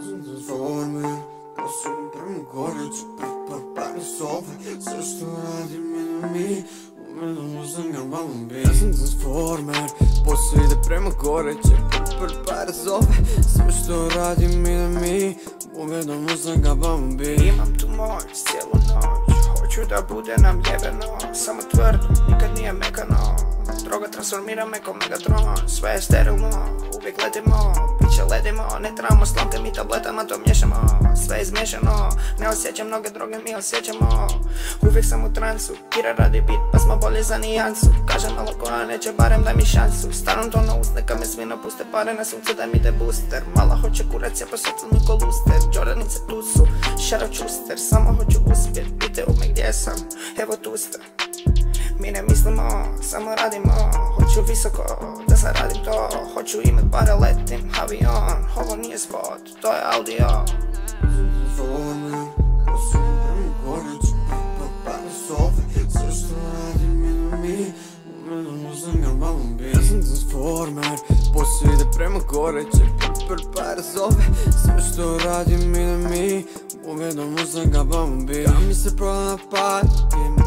Zvorme, da pa su mi prvi gorec, prepropali sobe. Sve što radi meni mi, u meni uzem jer malo bi Ja sam transformer, posao radi meni mi, u meni uzem ga bavim bi Imam tu moć, cijelu noć, hoću da bude nam jebeno Samo tvrdo, nikad nije mekano. Droga transformira me ko Megatron, sve je uvijek letimo Piće ledimo, ne trebamo slomke mi tabletama to miješamo. Sve je izmiješano, ne osjećam mnoge droge mi osjećamo. Uvijek sam u transu, Kira radi bit pa smo bolje za nijansu. Kažem malo koja neće barem daj mi šansu. Starom tono uz neka me svi napuste pare na sunce daj mi de booster. Mala hoće kuracija pa mi ko luster. Jordanice tu su, šara čuster Samo hoću uspjet, pite u me gdje sam. Evo tu ste. Mi ne mislimo, samo radimo Hoću visoko da zaradim to. Hoću imat pare letim avion. Ovo nije spot, to je audio. Zove, osim goreć Pa pa zove, sve što radim ide mi. Ja sam transformer, posao ide prema gore Će pr pr par zove. Sve što radim ide mi. Umenom sam ga malo bi mi se proda na patim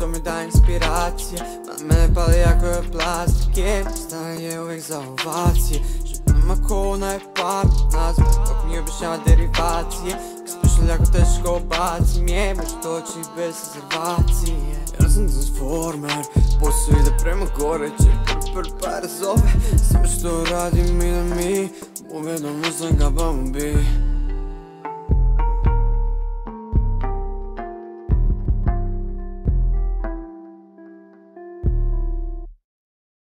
to mi da inspiracije. Na mene pali jako je plastike Stane je uvijek za ovacije? Živima ko onaj par nazva Dok mi objašnjava derivacije? Special jako teško bacim je Baš toči bez rezervacije? Ja sam transformer Posao ide prema gore Će pr pr par zove Sve što radim ide mi Uvedom sam ga bumblebee